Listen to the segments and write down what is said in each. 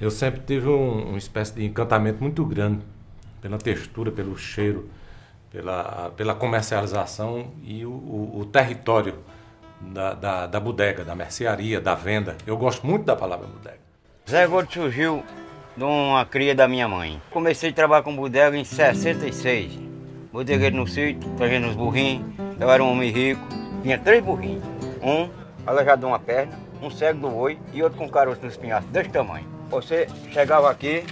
Eu sempre tive um, uma espécie de encantamento muito grande pela textura, pelo cheiro, pela, pela comercialização e o, o, o território da, da, da, bodega, da mercearia, da venda. Eu gosto muito da palavra bodega. Zé Gordo surgiu de uma cria da minha mãe. Comecei a trabalhar com bodega em 66. Bodegueiro no sítio, trazendo os burrinhos. Eu era um homem rico, tinha três burrinhos. Um aleijado de uma perna, um cego do oi e outro com caroço no espinhaço desse tamanho. Você chegava aqui,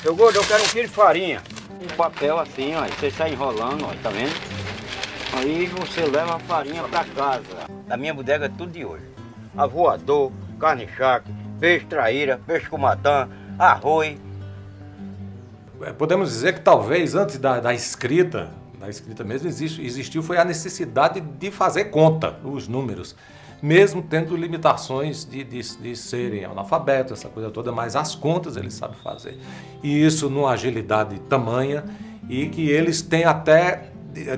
seu gordo, eu quero um quilo de farinha. Um papel assim, ó, você sai enrolando, ó, tá vendo? Aí você leva a farinha para casa. Na minha bodega é tudo de hoje. Avoador, carne charque, peixe traíra, peixe cumatã, arroz. É, podemos dizer que talvez antes da, da escrita, da escrita mesmo, existiu foi a necessidade de fazer conta, os números mesmo tendo limitações de, de, de, serem analfabetos, essa coisa toda, mas as contas eles sabem fazer. E isso numa agilidade tamanha e que eles têm até,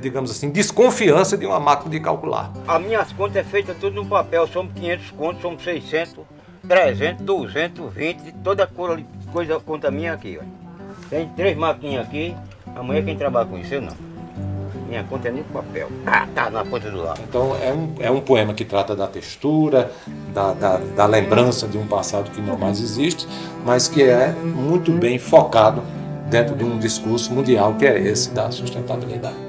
digamos assim, desconfiança de uma máquina de calcular. As minhas contas é feita tudo no papel, somos 500 contos, somos 600, 300, 220, toda coisa, conta minha aqui. Ó. Tem três maquinhas aqui, amanhã quem trabalha com isso eu não. Minha conta é nem papel. Ah, tá na ponta do lápis. Então é um, é um poema que trata da textura, da, da, da lembrança de um passado que não mais existe, mas que é muito bem focado dentro de um discurso mundial que é esse da sustentabilidade.